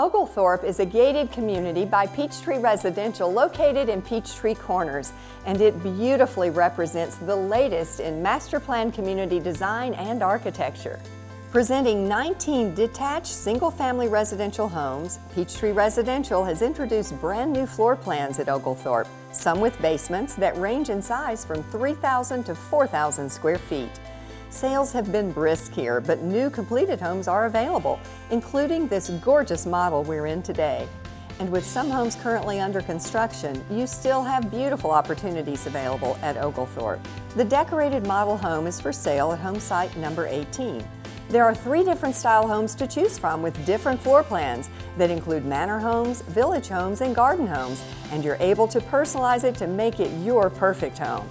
Oglethorpe is a gated community by Peachtree Residential located in Peachtree Corners, and it beautifully represents the latest in master plan community design and architecture. Presenting 19 detached single-family residential homes, Peachtree Residential has introduced brand new floor plans at Oglethorpe, some with basements that range in size from 3,000 to 4,000 square feet. Sales have been brisk here, but new completed homes are available, including this gorgeous model we're in today. And with some homes currently under construction, you still have beautiful opportunities available at Oglethorpe. The decorated model home is for sale at home site number 18. There are three different style homes to choose from with different floor plans that include manor homes, village homes, and garden homes, and you're able to personalize it to make it your perfect home.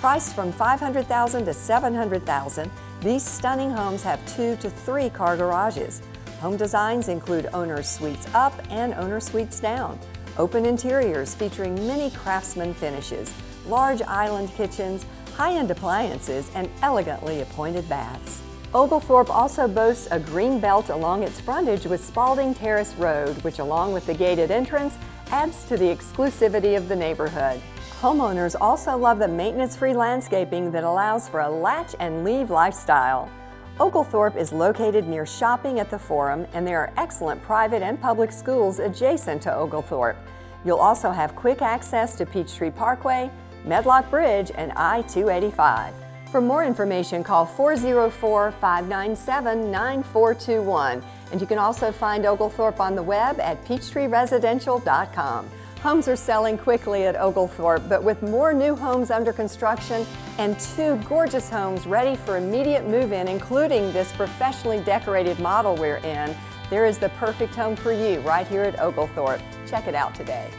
Priced from 500,000 to 700,000, these stunning homes have two to three car garages. Home designs include owner suites up and owner suites down. Open interiors featuring many craftsman finishes, large island kitchens, high-end appliances, and elegantly appointed baths. Oglethorpe also boasts a green belt along its frontage with Spalding Terrace Road, which along with the gated entrance, adds to the exclusivity of the neighborhood. Homeowners also love the maintenance-free landscaping that allows for a latch and leave lifestyle. Oglethorpe is located near shopping at the Forum and there are excellent private and public schools adjacent to Oglethorpe. You'll also have quick access to Peachtree Parkway, Medlock Bridge, and I-285. For more information, call 404-597-9421. And you can also find Oglethorpe on the web at peachtreeresidential.com. Homes are selling quickly at Oglethorpe, but with more new homes under construction and two gorgeous homes ready for immediate move-in, including this professionally decorated model we're in, there is the perfect home for you right here at Oglethorpe. Check it out today.